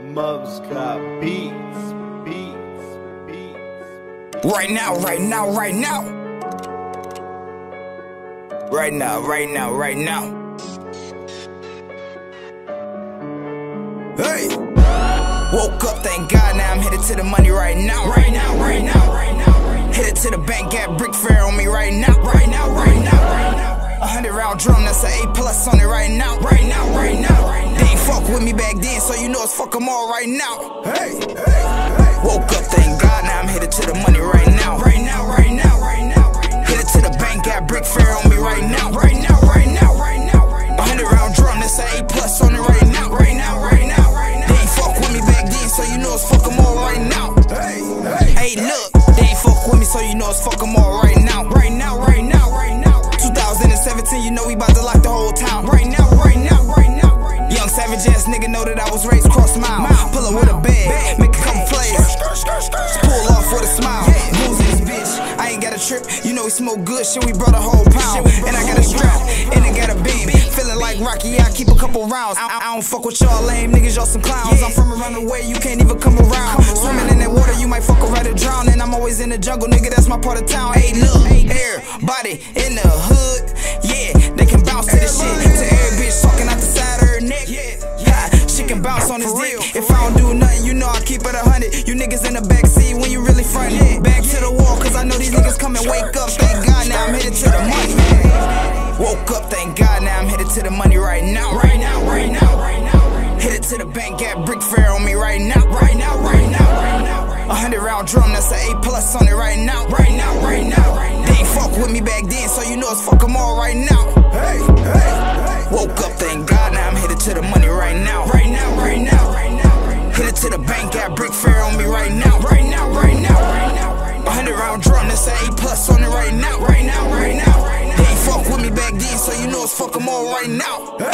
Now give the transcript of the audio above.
Mubs got beats, beats, beats. Right now, right now, right now. Right now, right now, right now. Hey! Woke up, thank God, now I'm headed to the money right now. Right now, right now, right now. Headed to the bank, got brick fair on me right now. Right now, right now, right now. A hundred round drum, that's an A plus on it right now. Right now, right now. They ain't fuck with me back then, so you know it's fuck 'em all right now. Hey, hey, hey. Woke up, thank God, now I'm headed to the money right now. Right now, right now, right now. Headed to the bank, got brick fair on me right now. Right now, right now, right now. A hundred round drum, that's an A plus on it right now. Right now, right now, right now. They ain't fuck with me back then, so you know it's fuck 'em all right now. Hey, hey, hey, look, they ain't fuck with me, so you know it's fuck 'em all Young ass nigga know that I was raised cross mile. Pull up with a bag, make a couple plays. Pull off with a smile. Goons in this bitch, I ain't got a trip. You know we smoke good shit, we brought a whole pound. And I got a strap, and I got a beam. Feeling like Rocky, I keep a couple rounds. I, I don't fuck with y'all lame niggas, y'all some clowns. I'm from around the way, you can't even come around. Swimming in that water, you might fuck around and drown. And I'm always in the jungle, nigga, that's my part of town. Hey, look, air, body in the hood. Yeah, they can bounce to this shit. To every bitch talking out can bounce on this deal. If I don't do nothing, you know I keep it a hundred. You niggas in the back seat when you really frontin'. Back to the wall, cause I know these niggas come and wake up. Thank God now I'm headed to the money. Woke up, thank God now I'm headed to the money right now. Right now, right now, right now. Headed to the bank, got brick fair on me right now. Right now, right now, right now. A hundred round drum, that's an A plus on it right now. Right now, right now. They ain't fuck with me back then, so you know it's fuck 'em all right now. Fuck 'em all right now.